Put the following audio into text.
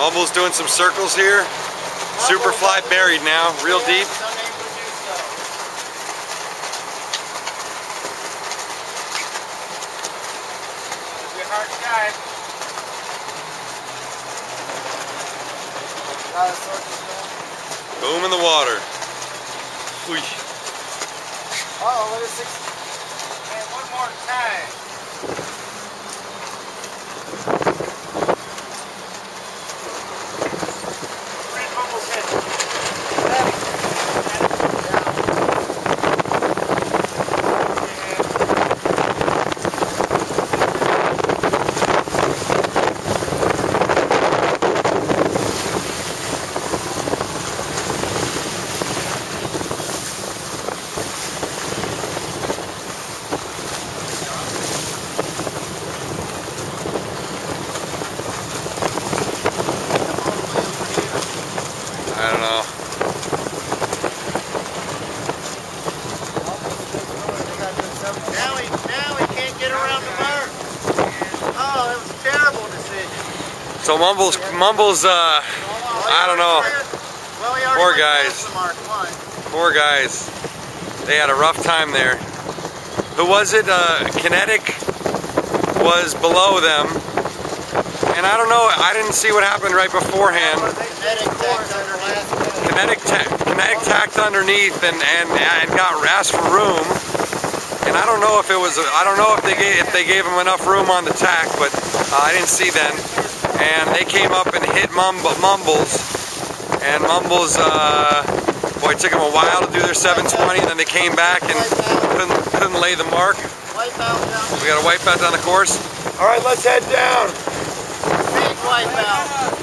Mummbles doing some circles here. Superfly buried now, real deep. Boom in the water. Whoosh. Oh, what is six? And one more time. Red bubbles hit. I don't know. Now he, now he can't get around the mark. Oh, that was a terrible decision. So Mummbles, Mummbles, uh, I don't know. Poor guys. Poor guys. They had a rough time there. Who was it? Uh, Kinetic was below them. And I don't know, I didn't see what happened right beforehand. Kinetic, ta Kinetic tacked underneath and, and, and got asked for room. And I don't know if it was, I don't know if they gave, if they gave him enough room on the tack, but uh, I didn't see then and they came up and hit Mummbles, and Mummbles, uh, boy, it took them a while to do their 720, and then they came back and couldn't, couldn't lay the mark. We got a wipeout down the course. All right, let's head down. Big wipeout.